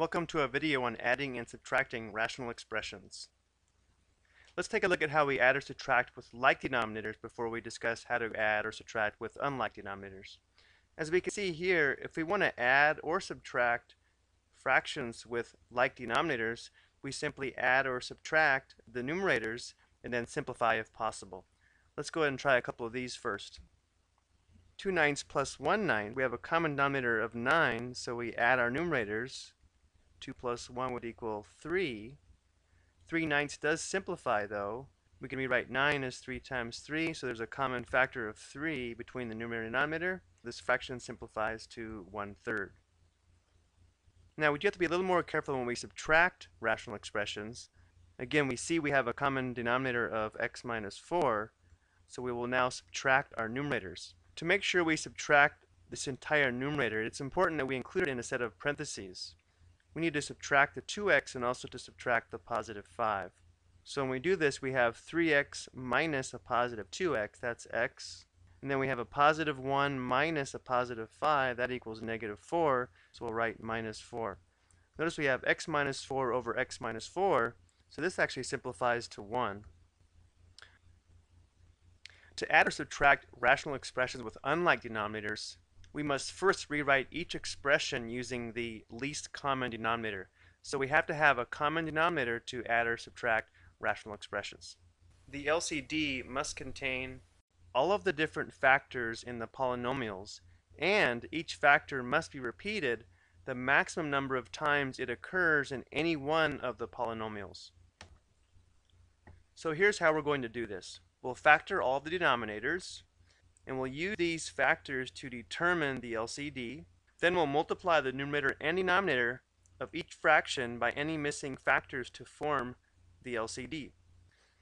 Welcome to a video on adding and subtracting rational expressions. Let's take a look at how we add or subtract with like denominators before we discuss how to add or subtract with unlike denominators. As we can see here, if we want to add or subtract fractions with like denominators, we simply add or subtract the numerators and then simplify if possible. Let's go ahead and try a couple of these first. 2 nines plus 1 9, we have a common denominator of 9, so we add our numerators. 2 plus 1 would equal 3. 3 ninths does simplify though. We can rewrite 9 as 3 times 3, so there's a common factor of 3 between the numerator and denominator. This fraction simplifies to 1 third. Now we do have to be a little more careful when we subtract rational expressions. Again, we see we have a common denominator of x minus 4, so we will now subtract our numerators. To make sure we subtract this entire numerator, it's important that we include it in a set of parentheses. We need to subtract the 2x and also to subtract the positive 5. So when we do this, we have 3x minus a positive 2x, that's x. And then we have a positive 1 minus a positive 5, that equals negative 4, so we'll write minus 4. Notice we have x minus 4 over x minus 4, so this actually simplifies to 1. To add or subtract rational expressions with unlike denominators, we must first rewrite each expression using the least common denominator. So we have to have a common denominator to add or subtract rational expressions. The LCD must contain all of the different factors in the polynomials, and each factor must be repeated the maximum number of times it occurs in any one of the polynomials. So here's how we're going to do this. We'll factor all the denominators, and we'll use these factors to determine the LCD. Then we'll multiply the numerator and denominator of each fraction by any missing factors to form the LCD.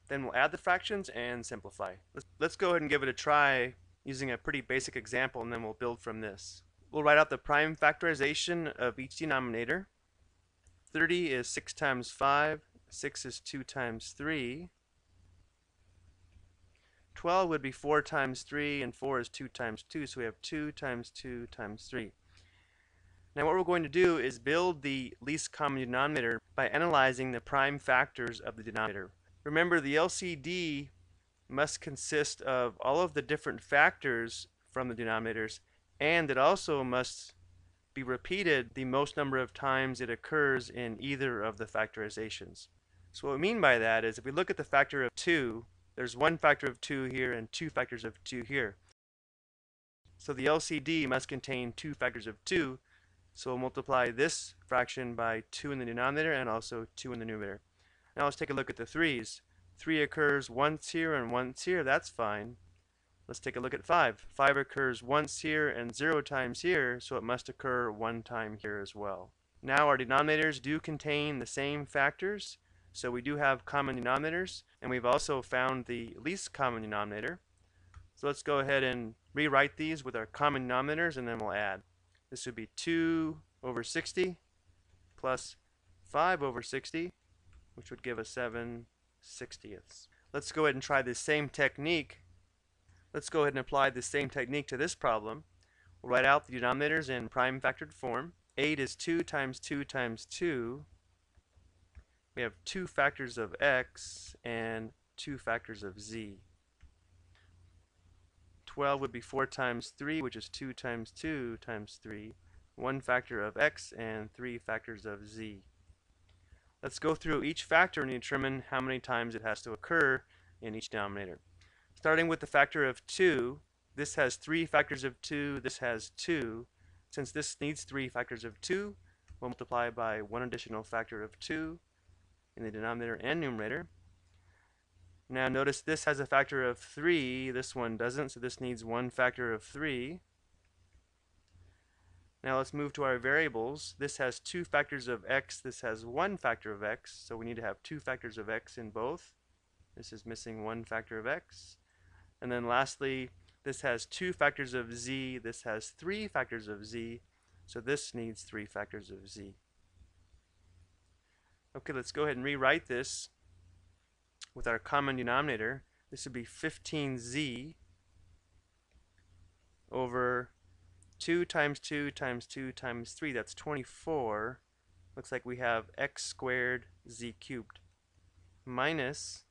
Then we'll add the fractions and simplify. Let's go ahead and give it a try using a pretty basic example and then we'll build from this. We'll write out the prime factorization of each denominator. 30 is 6 times 5, 6 is 2 times 3, 12 would be 4 times 3, and 4 is 2 times 2, so we have 2 times 2 times 3. Now what we're going to do is build the least common denominator by analyzing the prime factors of the denominator. Remember the LCD must consist of all of the different factors from the denominators and it also must be repeated the most number of times it occurs in either of the factorizations. So what we mean by that is if we look at the factor of 2 there's one factor of 2 here and two factors of 2 here. So the LCD must contain two factors of 2, so we'll multiply this fraction by 2 in the denominator and also 2 in the numerator. Now let's take a look at the 3's. 3 occurs once here and once here, that's fine. Let's take a look at 5. 5 occurs once here and 0 times here, so it must occur one time here as well. Now our denominators do contain the same factors, so we do have common denominators, and we've also found the least common denominator. So let's go ahead and rewrite these with our common denominators, and then we'll add. This would be 2 over 60 plus 5 over 60, which would give us 7 sixtieths. Let's go ahead and try the same technique. Let's go ahead and apply the same technique to this problem. We'll write out the denominators in prime factored form. 8 is 2 times 2 times 2 we have two factors of x and two factors of z. 12 would be 4 times 3, which is 2 times 2 times 3. One factor of x and three factors of z. Let's go through each factor and determine how many times it has to occur in each denominator. Starting with the factor of 2, this has three factors of 2, this has 2. Since this needs three factors of 2, we'll multiply by one additional factor of 2, in the denominator and numerator. Now notice this has a factor of 3, this one doesn't, so this needs one factor of 3. Now let's move to our variables. This has two factors of x, this has one factor of x, so we need to have two factors of x in both. This is missing one factor of x. And then lastly, this has two factors of z, this has three factors of z, so this needs three factors of z. Okay, let's go ahead and rewrite this with our common denominator. This would be 15z over 2 times 2 times 2 times 3. That's 24 looks like we have x squared z cubed minus,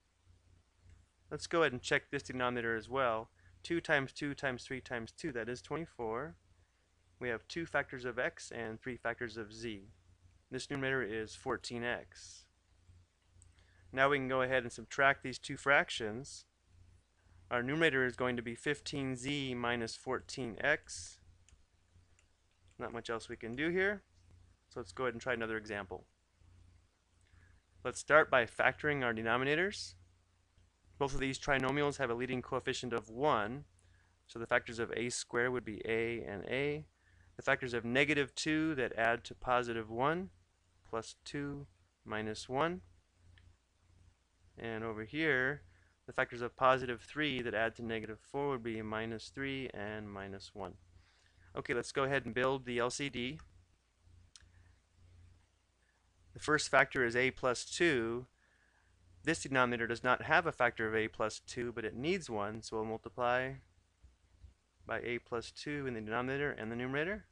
let's go ahead and check this denominator as well. 2 times 2 times 3 times 2, that is 24. We have 2 factors of x and 3 factors of z. This numerator is 14x. Now we can go ahead and subtract these two fractions. Our numerator is going to be 15z minus 14x. Not much else we can do here. So let's go ahead and try another example. Let's start by factoring our denominators. Both of these trinomials have a leading coefficient of 1. So the factors of a squared would be a and a. The factors of negative 2 that add to positive 1 plus 2 minus 1. And over here, the factors of positive 3 that add to negative 4 would be minus 3 and minus 1. Okay, let's go ahead and build the LCD. The first factor is a plus 2. This denominator does not have a factor of a plus 2, but it needs one, so we'll multiply by a plus 2 in the denominator and the numerator.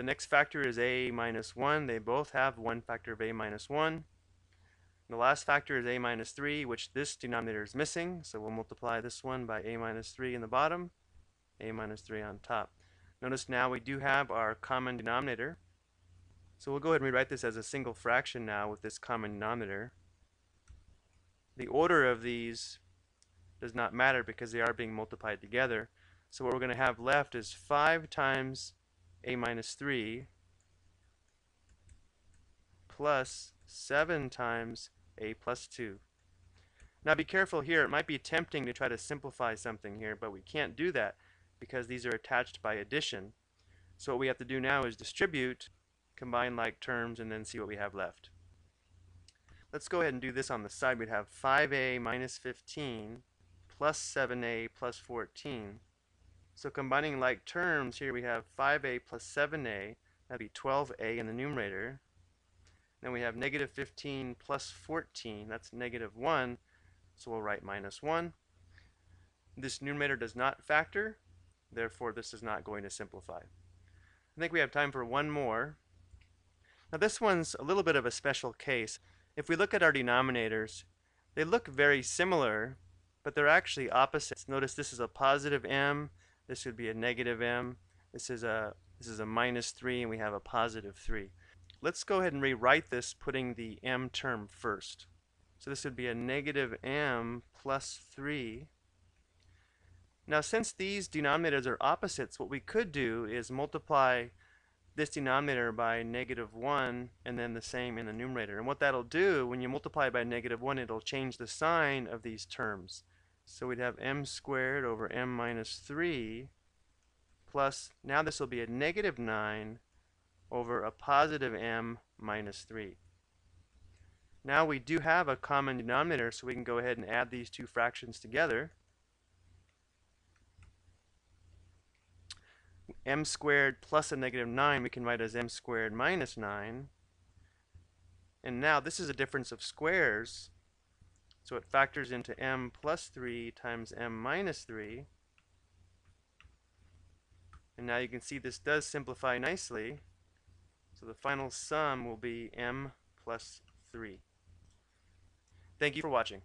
The next factor is a minus 1. They both have one factor of a minus 1. The last factor is a minus 3, which this denominator is missing, so we'll multiply this one by a minus 3 in the bottom, a minus 3 on top. Notice now we do have our common denominator. So we'll go ahead and rewrite this as a single fraction now with this common denominator. The order of these does not matter because they are being multiplied together. So what we're going to have left is 5 times a minus 3 plus 7 times a plus 2. Now be careful here. It might be tempting to try to simplify something here, but we can't do that because these are attached by addition. So what we have to do now is distribute combine like terms, and then see what we have left. Let's go ahead and do this on the side. We'd have 5a minus 15 plus 7a plus 14. So combining like terms, here we have 5a plus 7a, that'd be 12a in the numerator. Then we have negative 15 plus 14, that's negative 1, so we'll write minus 1. This numerator does not factor, therefore this is not going to simplify. I think we have time for one more. Now this one's a little bit of a special case. If we look at our denominators, they look very similar, but they're actually opposites. Notice this is a positive m, this would be a negative m, this is a this is a minus 3, and we have a positive 3. Let's go ahead and rewrite this putting the m term first. So this would be a negative m plus 3. Now since these denominators are opposites, what we could do is multiply this denominator by negative 1 and then the same in the numerator. And what that'll do, when you multiply by negative 1, it'll change the sign of these terms. So we'd have m squared over m minus 3 plus, now this will be a negative 9 over a positive m minus 3. Now we do have a common denominator, so we can go ahead and add these two fractions together. m squared plus a negative 9 we can write as m squared minus 9. And now this is a difference of squares. So it factors into m plus 3 times m minus 3. And now you can see this does simplify nicely. So the final sum will be m plus 3. Thank you for watching.